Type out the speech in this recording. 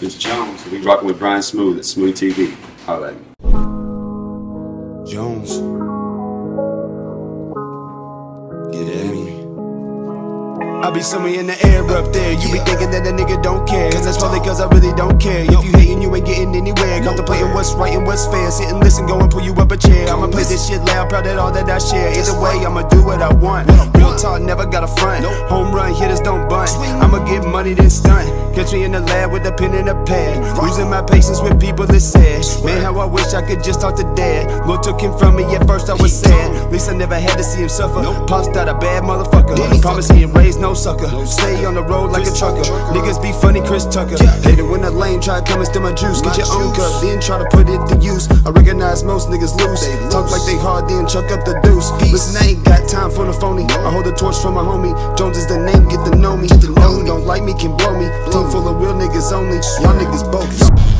This Jones. We rocking with Brian Smooth at Smooth TV. Holla. Jones. Get at me. I be somewhere in the air up there. You be thinking that a nigga don't care. Cause that's probably cause I really don't care. If you hating, you ain't getting anywhere. Contemplating what's right and what's fair. Sit and listen, go and pull you up a chair. I'ma play this shit loud, proud of all that I share. Either way, I'ma do what I want. Real talk, never got a front. Home run, hitters don't bunt. I'ma get money, then stunt. Catch me in the lab with a pen and a pad. Losing my patience with people that sad. Man, how I wish I could just talk to dad. Lord took him from me, at first I was sad. At least I never had to see him suffer. Pops got a bad motherfucker. Promise he ain't raised no sucker. Stay on the road like a trucker. Niggas be funny, Chris Tucker. Hated when the lane try coming steal my juice. Get your own cup, then try to put it to use. I recognize most niggas loose. Talk like they hard, then chuck up the deuce. Listen, I ain't got time the phony. I hold the torch for my homie. Jones is the name, get to know me. Know who don't like me can blow me. Team full of real niggas only. Y'all niggas bogus.